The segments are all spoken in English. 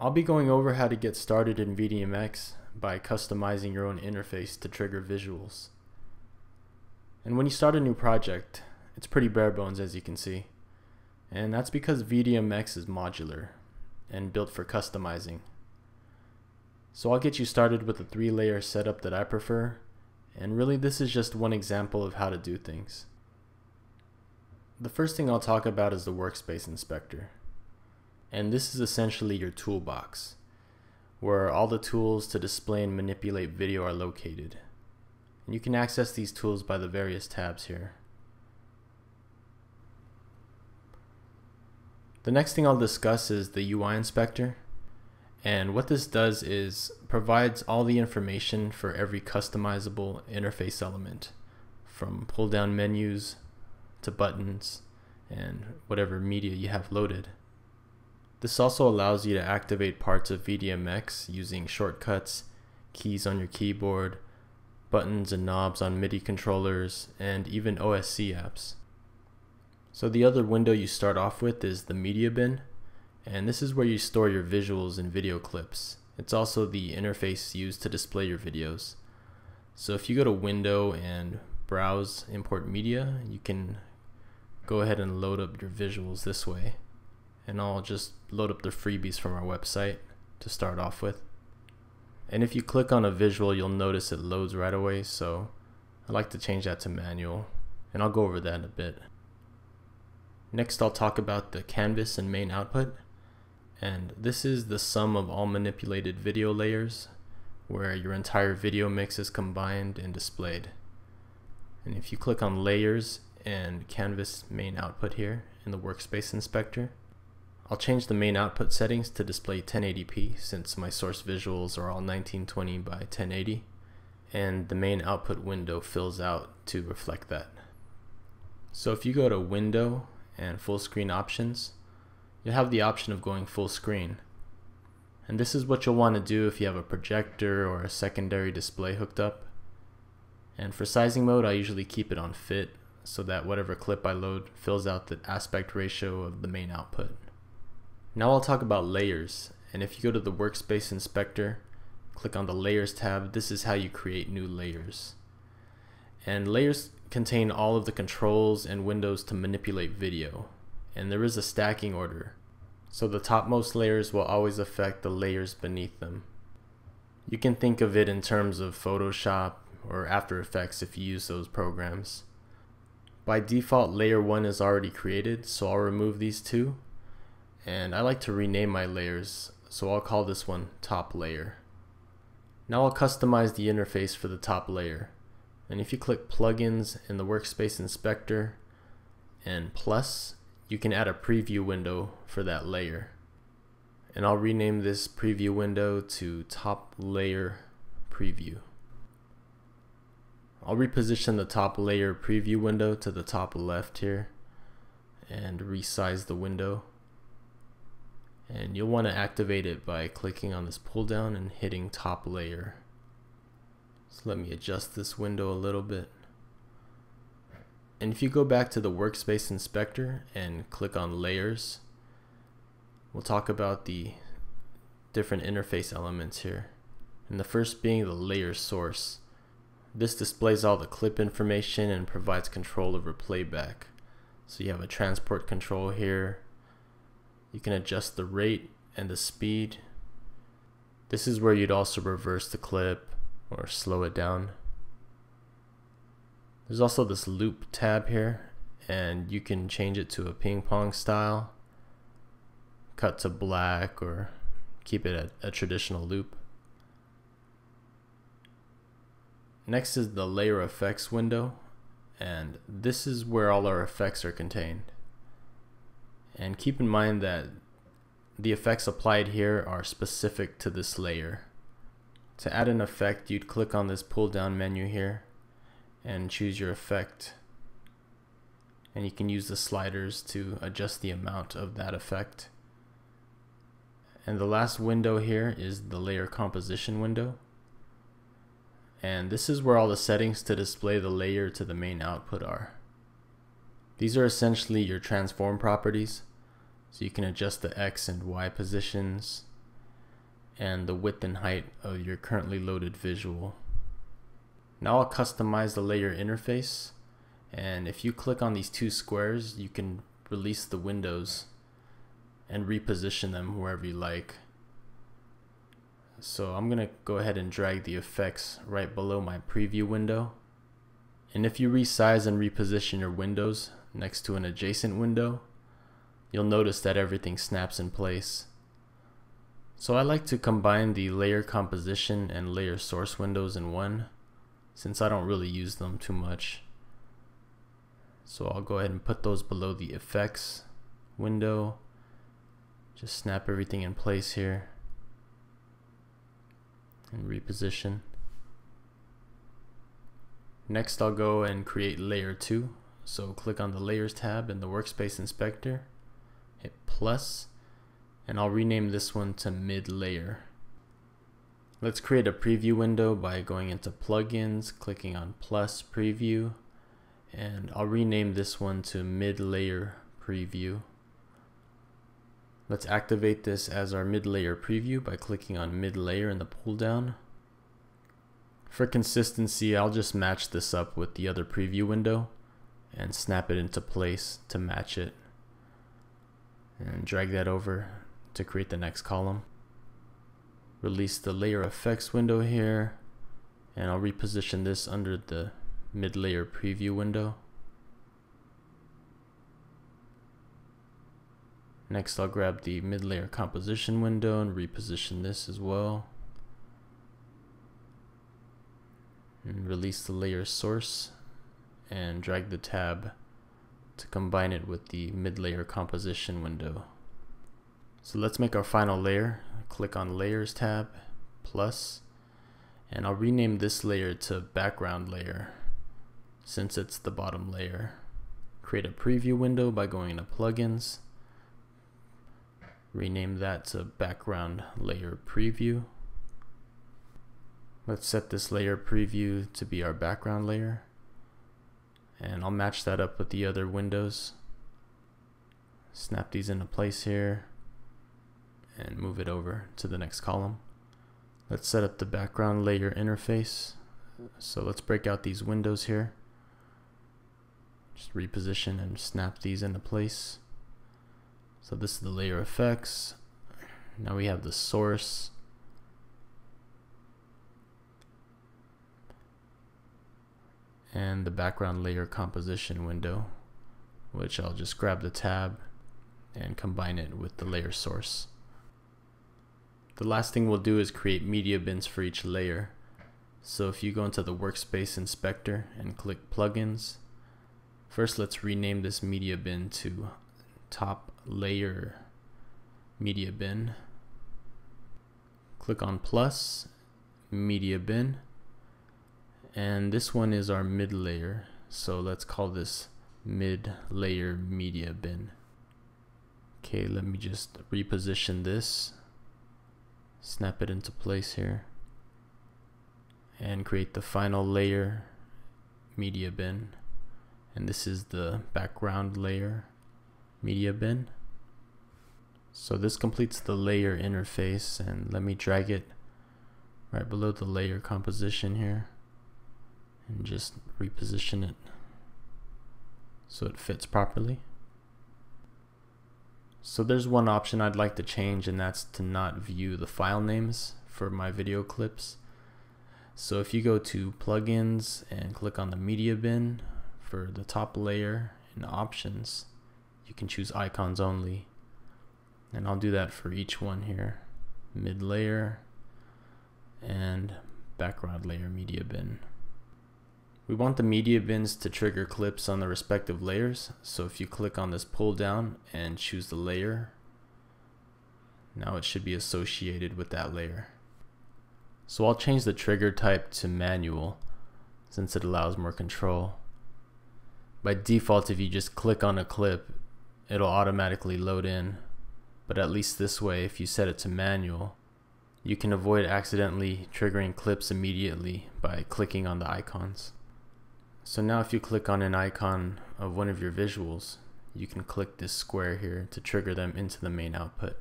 I'll be going over how to get started in VDMX by customizing your own interface to trigger visuals. And when you start a new project, it's pretty bare bones as you can see. And that's because VDMX is modular and built for customizing. So I'll get you started with the three layer setup that I prefer, and really this is just one example of how to do things. The first thing I'll talk about is the workspace inspector. And this is essentially your toolbox, where all the tools to display and manipulate video are located. And you can access these tools by the various tabs here. The next thing I'll discuss is the UI inspector. And what this does is provides all the information for every customizable interface element from pull down menus to buttons and whatever media you have loaded. This also allows you to activate parts of VDMX using shortcuts, keys on your keyboard, buttons and knobs on MIDI controllers, and even OSC apps. So the other window you start off with is the media bin, and this is where you store your visuals and video clips. It's also the interface used to display your videos. So if you go to window and browse import media, you can go ahead and load up your visuals this way and I'll just load up the freebies from our website to start off with. And if you click on a visual, you'll notice it loads right away, so I'd like to change that to manual, and I'll go over that in a bit. Next, I'll talk about the canvas and main output, and this is the sum of all manipulated video layers, where your entire video mix is combined and displayed. And if you click on layers and canvas main output here in the workspace inspector, I'll change the main output settings to display 1080p since my source visuals are all 1920 by 1080 and the main output window fills out to reflect that. So if you go to window and full screen options, you'll have the option of going full screen. And this is what you'll want to do if you have a projector or a secondary display hooked up. And for sizing mode, I usually keep it on fit so that whatever clip I load fills out the aspect ratio of the main output. Now I'll talk about layers, and if you go to the Workspace Inspector, click on the Layers tab, this is how you create new layers. And layers contain all of the controls and windows to manipulate video, and there is a stacking order, so the topmost layers will always affect the layers beneath them. You can think of it in terms of Photoshop or After Effects if you use those programs. By default, layer 1 is already created, so I'll remove these two and I like to rename my layers so I'll call this one top layer. Now I'll customize the interface for the top layer and if you click plugins in the workspace inspector and plus you can add a preview window for that layer and I'll rename this preview window to top layer preview. I'll reposition the top layer preview window to the top left here and resize the window and you'll want to activate it by clicking on this pull down and hitting top layer. So let me adjust this window a little bit. And if you go back to the workspace inspector and click on layers we'll talk about the different interface elements here. And the first being the layer source. This displays all the clip information and provides control over playback. So you have a transport control here you can adjust the rate and the speed. This is where you'd also reverse the clip or slow it down. There's also this loop tab here and you can change it to a ping pong style, cut to black or keep it a, a traditional loop. Next is the layer effects window and this is where all our effects are contained. And keep in mind that the effects applied here are specific to this layer. To add an effect, you'd click on this pull down menu here and choose your effect. And you can use the sliders to adjust the amount of that effect. And the last window here is the layer composition window. And this is where all the settings to display the layer to the main output are. These are essentially your transform properties. So you can adjust the X and Y positions and the width and height of your currently loaded visual. Now I'll customize the layer interface and if you click on these two squares you can release the windows and reposition them wherever you like. So I'm gonna go ahead and drag the effects right below my preview window and if you resize and reposition your windows next to an adjacent window you'll notice that everything snaps in place. So I like to combine the layer composition and layer source windows in one since I don't really use them too much. So I'll go ahead and put those below the effects window. Just snap everything in place here and reposition. Next I'll go and create layer 2. So click on the layers tab in the workspace inspector, hit plus, and I'll rename this one to mid layer. Let's create a preview window by going into plugins, clicking on plus preview, and I'll rename this one to mid layer preview. Let's activate this as our mid layer preview by clicking on mid layer in the pull down. For consistency, I'll just match this up with the other preview window and snap it into place to match it and drag that over to create the next column. Release the layer effects window here and I'll reposition this under the mid layer preview window. Next I'll grab the mid layer composition window and reposition this as well. And release the layer source and drag the tab to combine it with the mid layer composition window. So let's make our final layer. Click on layers tab plus and I'll rename this layer to background layer since it's the bottom layer. Create a preview window by going to plugins. Rename that to background layer preview. Let's set this layer preview to be our background layer and I'll match that up with the other windows snap these into place here and move it over to the next column. Let's set up the background layer interface. So let's break out these windows here. Just reposition and snap these into place. So this is the layer effects. Now we have the source. And the background layer composition window, which I'll just grab the tab and combine it with the layer source. The last thing we'll do is create media bins for each layer. So if you go into the workspace inspector and click plugins, first let's rename this media bin to top layer media bin. Click on plus, media bin, and this one is our mid layer. So let's call this mid layer media bin. Okay, let me just reposition this. Snap it into place here. And create the final layer media bin. And this is the background layer media bin. So this completes the layer interface. And let me drag it right below the layer composition here and just reposition it so it fits properly so there's one option I'd like to change and that's to not view the file names for my video clips. So if you go to plugins and click on the media bin for the top layer in options, you can choose icons only. And I'll do that for each one here. Mid layer and background layer media bin. We want the media bins to trigger clips on the respective layers. So if you click on this pull down and choose the layer, now it should be associated with that layer. So I'll change the trigger type to manual since it allows more control. By default, if you just click on a clip, it'll automatically load in. But at least this way, if you set it to manual, you can avoid accidentally triggering clips immediately by clicking on the icons. So now if you click on an icon of one of your visuals, you can click this square here to trigger them into the main output.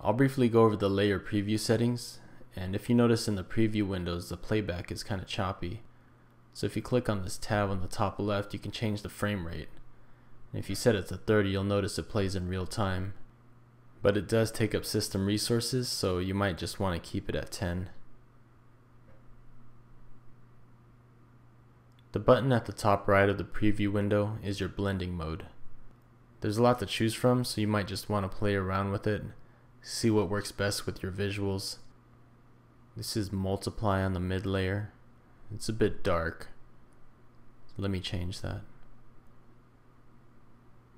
I'll briefly go over the layer preview settings and if you notice in the preview windows the playback is kind of choppy. So if you click on this tab on the top left you can change the frame rate. And if you set it to 30 you'll notice it plays in real time. But it does take up system resources so you might just want to keep it at 10. The button at the top right of the preview window is your blending mode. There's a lot to choose from so you might just want to play around with it, see what works best with your visuals. This is multiply on the mid layer. It's a bit dark. let me change that.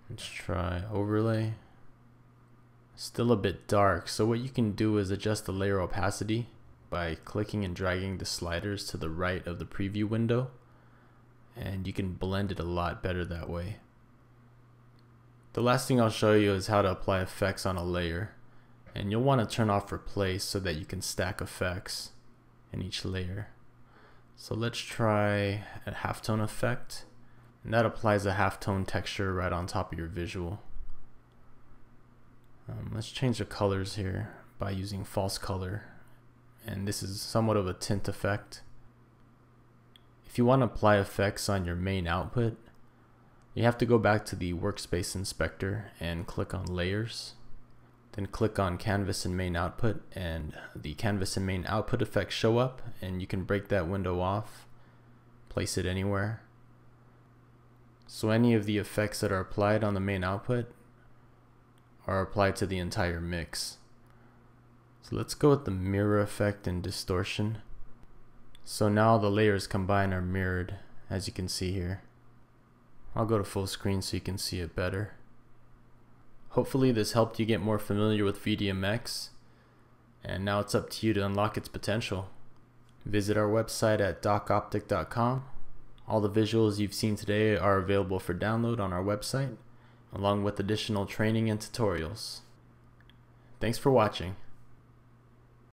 Let's try overlay. Still a bit dark, so what you can do is adjust the layer opacity by clicking and dragging the sliders to the right of the preview window and you can blend it a lot better that way. The last thing I'll show you is how to apply effects on a layer and you'll want to turn off replace so that you can stack effects in each layer. So let's try a halftone effect and that applies a halftone texture right on top of your visual. Um, let's change the colors here by using false color and this is somewhat of a tint effect. If you want to apply effects on your main output, you have to go back to the workspace inspector and click on layers. Then click on canvas and main output and the canvas and main output effects show up and you can break that window off, place it anywhere. So any of the effects that are applied on the main output are applied to the entire mix. So let's go with the mirror effect and distortion. So now the layers combined are mirrored as you can see here. I'll go to full screen so you can see it better. Hopefully this helped you get more familiar with VDMX and now it's up to you to unlock its potential. Visit our website at docoptic.com. All the visuals you've seen today are available for download on our website along with additional training and tutorials. Thanks for watching.